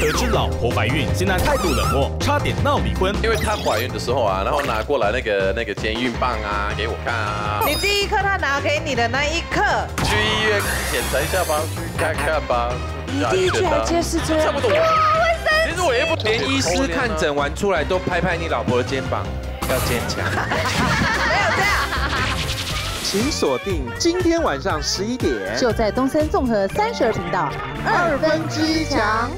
得知老婆怀孕，现在态度冷漠，差点闹离婚。因为她怀孕的时候啊，然后拿过来那个那个监孕棒啊，给我看啊。你第一颗他拿给你的那一刻，去医院检查一下吧，去看看吧。你第一句还接是这样，差不多。其实我也不连医师看诊完出来都拍拍你老婆的肩膀，要坚强。没有这样。请锁定今天晚上十一点，就在东森综合三十二频道二分之一强。